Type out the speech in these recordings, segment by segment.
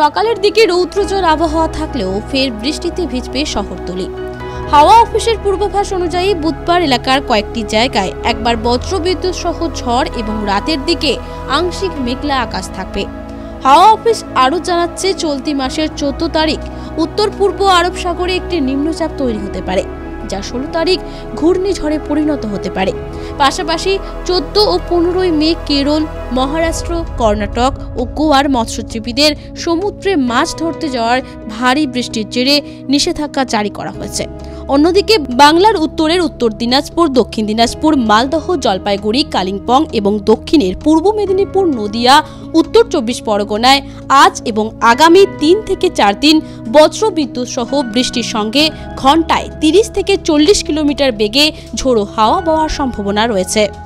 সকালের দিকে রৌদ্রজল আবহাওয়া থাকলেও ফের বৃষ্টিতে ভিজবে শহরতলি। হাওয়া অফিসের পূর্বাভাস অনুযায়ী বুধবার এলাকার কয়েকটি জায়গায় একবার বজ্রবিদ্যুৎ সহ ঝড় এবং রাতের দিকে আংশিক মেঘলা আকাশ থাকবে। হাওয়া অফিস আরও জানাচ্ছে, চলতি মাসের চোদ্দ তারিখ উত্তর পূর্ব আরব সাগরে একটি নিম্নচাপ তৈরি হতে পারে, যা ষোলো তারিখ ঘূর্ণিঝড়ে পরিণত হতে পারে। পাশাপাশি চোদ্দ ও পনেরোই মে কেরল, মহারাষ্ট্র, কর্ণাটক ও গোয়ার মৎস্যজীবীদের সমুদ্রে মাছ ধরতে যাওয়ার ভারী বৃষ্টির জেরে নিষেধাজ্ঞা জারি করা হয়েছে। অন্যদিকে বাংলার উত্তরের উত্তর দিনাজপুর, দক্ষিণ দিনাজপুর, মালদহ, জলপাইগুড়ি, কালিম্পং এবং দক্ষিণের পূর্ব মেদিনীপুর, নদিয়া, উত্তর চব্বিশ পরগনায় আজ এবং আগামী তিন থেকে চার দিন বজ্র বিদ্যুৎ সহ বৃষ্টির সঙ্গে ঘন্টায় তিরিশ থেকে চল্লিশ কিলোমিটার বেগে ঝোড়ো হাওয়া বওয়ার সম্ভাবনা রয়েছে।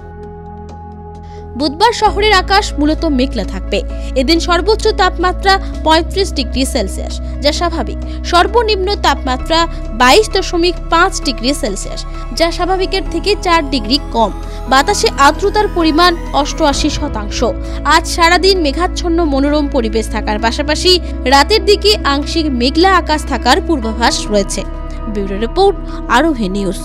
বুধবার শহরের আকাশ মূলত মেঘলা থাকবে। এদিন সর্বোচ্চ তাপমাত্রা পঁয়ত্রিশ ডিগ্রি সেলসিয়াস, যা স্বাভাবিক। সর্বনিম্ন তাপমাত্রা বাইশ দশমিক পাঁচ ডিগ্রি সেলসিয়াস, যা স্বাভাবিকের থেকে চার ডিগ্রি কম। বাতাসে আর্দ্রতার পরিমাণ অষ্টআশি শতাংশ। আজ সারাদিন মেঘাচ্ছন্ন মনোরম পরিবেশ থাকার পাশাপাশি রাতের দিকে আংশিক মেঘলা আকাশ থাকার পূর্বাভাস রয়েছে। ব্যুরো রিপোর্ট, আরোহে নিউজ।